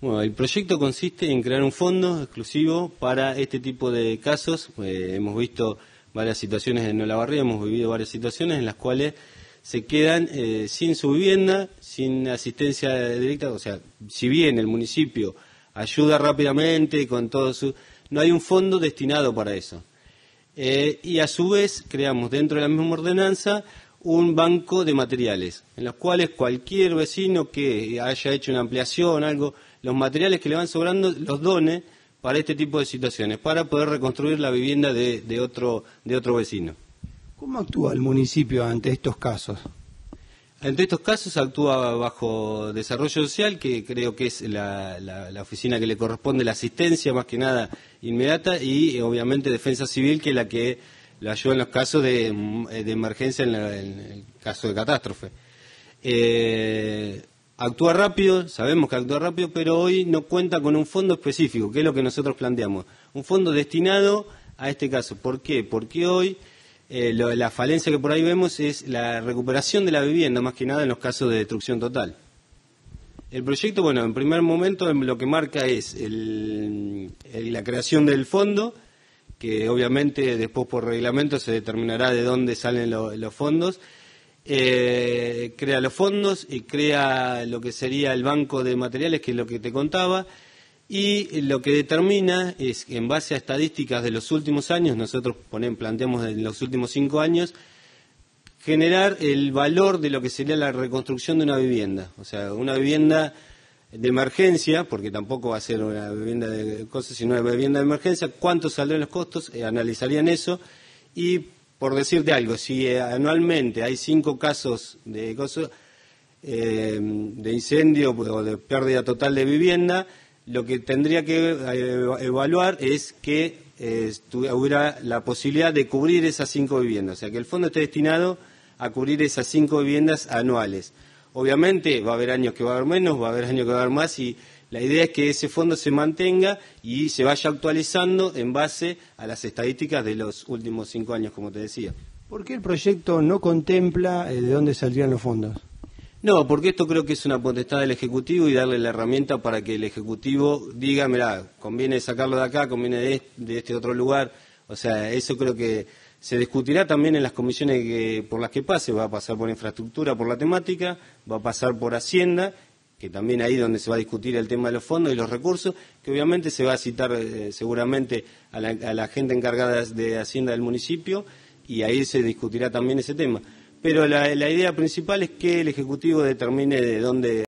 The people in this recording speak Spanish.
Bueno, el proyecto consiste en crear un fondo exclusivo para este tipo de casos. Eh, hemos visto varias situaciones en Olavarría, hemos vivido varias situaciones en las cuales se quedan eh, sin su vivienda, sin asistencia directa, o sea, si bien el municipio ayuda rápidamente con todo su... no hay un fondo destinado para eso. Eh, y a su vez creamos dentro de la misma ordenanza un banco de materiales, en los cuales cualquier vecino que haya hecho una ampliación, algo, los materiales que le van sobrando los done para este tipo de situaciones, para poder reconstruir la vivienda de, otro, de otro vecino. ¿Cómo actúa el municipio ante estos casos? Ante estos casos actúa bajo desarrollo social, que creo que es la, oficina que le corresponde la asistencia más que nada inmediata, y obviamente defensa civil, que es la que lo ayuda en los casos de, emergencia, en, el caso de catástrofe. Eh, actúa rápido, sabemos que actúa rápido, pero hoy no cuenta con un fondo específico, que es lo que nosotros planteamos. Un fondo destinado a este caso. ¿Por qué? Porque hoy eh, la falencia que por ahí vemos es la recuperación de la vivienda, más que nada en los casos de destrucción total. El proyecto, bueno, en primer momento lo que marca es la creación del fondo, que obviamente después por reglamento se determinará de dónde salen los fondos, eh, crea los fondos y crea lo que sería el banco de materiales, que es lo que te contaba, y lo que determina es, en base a estadísticas de los últimos años, nosotros planteamos en los últimos cinco años, generar el valor de lo que sería la reconstrucción de una vivienda. O sea, una vivienda de emergencia, porque tampoco va a ser una vivienda de cosas, sino una vivienda de emergencia, cuántos saldrán los costos, eh, analizarían eso y por decirte algo, si eh, anualmente hay cinco casos de, eh, de incendio o de pérdida total de vivienda, lo que tendría que eh, evaluar es que hubiera la posibilidad de cubrir esas cinco viviendas, o sea, que el fondo esté destinado a cubrir esas cinco viviendas anuales. Obviamente va a haber años que va a haber menos, va a haber años que va a haber más y la idea es que ese fondo se mantenga y se vaya actualizando en base a las estadísticas de los últimos cinco años, como te decía. ¿Por qué el proyecto no contempla eh, de dónde saldrían los fondos? No, porque esto creo que es una potestad del Ejecutivo y darle la herramienta para que el Ejecutivo diga, mira, conviene sacarlo de acá, conviene de este, otro lugar. O sea, eso creo que se discutirá también en las comisiones por las que pase. Va a pasar por infraestructura, por la temática, va a pasar por Hacienda que también ahí donde se va a discutir el tema de los fondos y los recursos, que obviamente se va a citar eh, seguramente a la, gente encargada de Hacienda del municipio y ahí se discutirá también ese tema. Pero la idea principal es que el Ejecutivo determine de dónde